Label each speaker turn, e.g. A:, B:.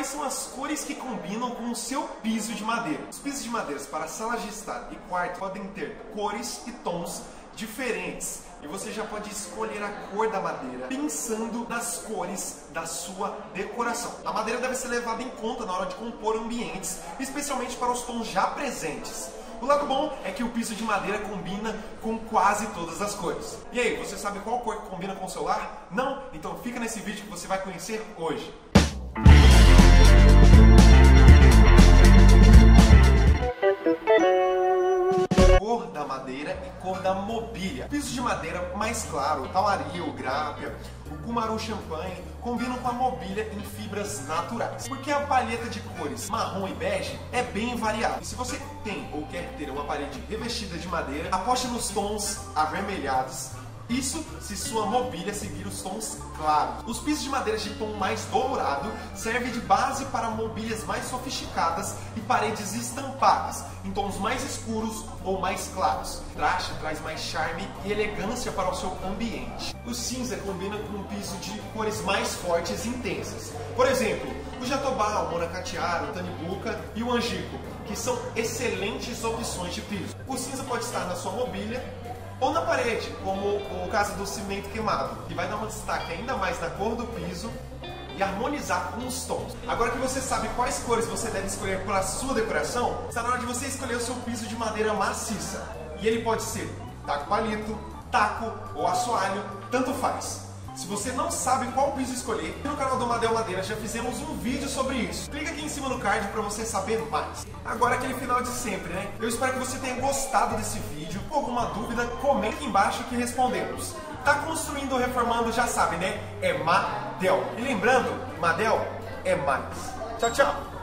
A: quais são as cores que combinam com o seu piso de madeira. Os pisos de madeira para salas de estar e quarto podem ter cores e tons diferentes e você já pode escolher a cor da madeira pensando nas cores da sua decoração. A madeira deve ser levada em conta na hora de compor ambientes, especialmente para os tons já presentes. O lado bom é que o piso de madeira combina com quase todas as cores. E aí, você sabe qual cor combina com o seu lar? Não? Então fica nesse vídeo que você vai conhecer hoje. Cor da madeira e cor da mobília. Pisos de madeira mais claro, talariu, grápia, o cumaru champanhe combinam com a mobília em fibras naturais. Porque a palheta de cores marrom e bege é bem variável. E se você tem ou quer ter uma parede revestida de madeira, aposte nos tons avermelhados, isso se sua mobília seguir os tons claros. Os pisos de madeira de tom mais dourado servem de base para mobílias mais sofisticadas e paredes estampadas, em tons mais escuros ou mais claros. O traste traz mais charme e elegância para o seu ambiente. O cinza combina com um piso de cores mais fortes e intensas. Por exemplo, o jatobá, o monacateado, o tanibuca e o angico, que são excelentes opções de piso. O cinza pode estar na sua mobília ou na parede, como o caso do cimento queimado, que vai dar um destaque ainda mais na cor do piso e harmonizar com os tons. Agora que você sabe quais cores você deve escolher para a sua decoração, está na hora de você escolher o seu piso de madeira maciça. E ele pode ser taco palito, taco ou assoalho, tanto faz. Se você não sabe qual piso escolher, no canal do Madel Madeira já fizemos um vídeo sobre isso. Clica aqui em cima no card para você saber mais. Agora aquele final de sempre, né? Eu espero que você tenha gostado desse vídeo. Com alguma dúvida, comenta aqui embaixo que respondemos. Tá construindo ou reformando, já sabe, né? É Madel. E lembrando, Madel é mais. Tchau, tchau!